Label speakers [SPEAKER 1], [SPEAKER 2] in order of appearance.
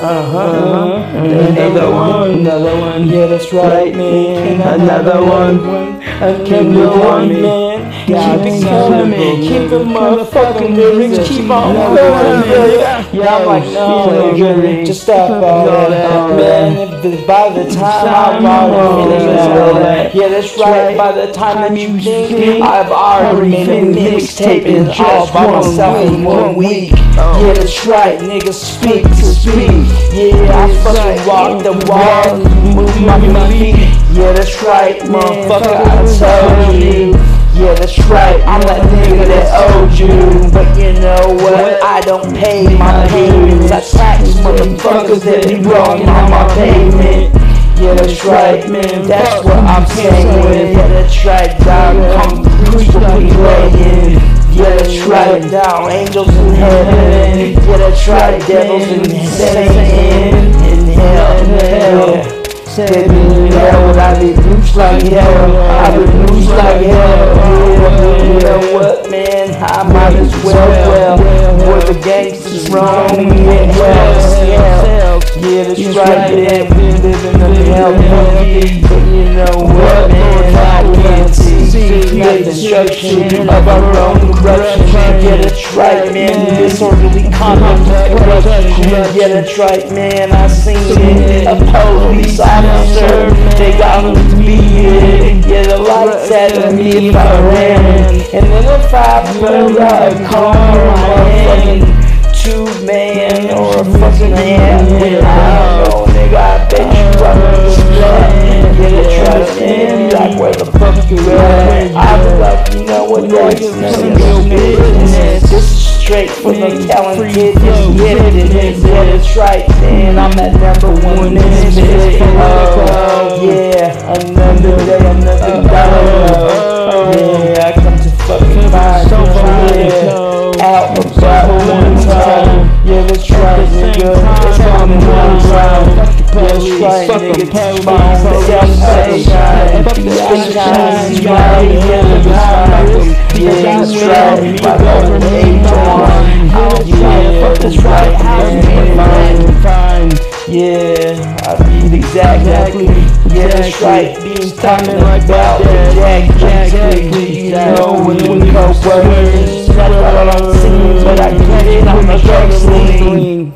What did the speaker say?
[SPEAKER 1] Uh-huh. uh-huh. Another one. Another one.
[SPEAKER 2] Yeah, that's right, man.
[SPEAKER 1] Another one.
[SPEAKER 2] Another one, man. Keep it coming. Keep the motherfucking lyrics. Keep on flowing, yeah. Yeah, I'm like, no, nigga, just stop all that, man. By the time I've already finished all that, yeah, that's right. By the time that you think I've already made a mixtape in all by myself in one week. Yeah, that's right, nigga. Speak to speak. Yeah, I fucking walk the walk, move my feet. Yeah, that's right, motherfucker. I told you. Yeah, that's right, I'm that nigga that owed you. But you know what, I don't pay my payments. I tax motherfuckers that be wrong on my payment. Yeah, that's right, man, that's what I'm saying. Yeah, that's right, dog, concrete will be laying. Yeah, that's right, down, angels in heaven. Yeah, that's right, devils in Satan In hell, in hell Said me hell, I be loose like hell I be loose like hell Yeah, know what man, I might as well, well Where the gangsters roam, yeah, well, yeah Yeah, that's right, man, we living in hell But you know what man, I can't see The destruction of our own corruption. Yeah, that's right man, disorderly conduct corruption. Yeah, that's right man, I seen it. A police officer, they got him to be it Yeah, the lights at me if I ran And then if I pulled out a car in my Two man or a fucking man. I don't know, nigga, I bet you I know that Yeah, that's right man, like where the fuck you at? I was like, you know what, that's none of your business This is straight from the talented, just get it Yeah, that's right. Man, I'm that number one misfit Oh, yeah, another day, another dollar. Yeah, I come to fucking find yeah, out about one time. Yeah, that's right, nigga, it's on one time yeah, that's right, nigga, that's fine, the outside. Shine The shine, smile, yeah, yeah, money, my love and age on. I'll be here, fuck this right, I'll be fine. Yeah, I mean exactly, yeah that's right. Being timing like that, exactly. You know when we go words, that's what I'm singing, but I get it on the drug scene.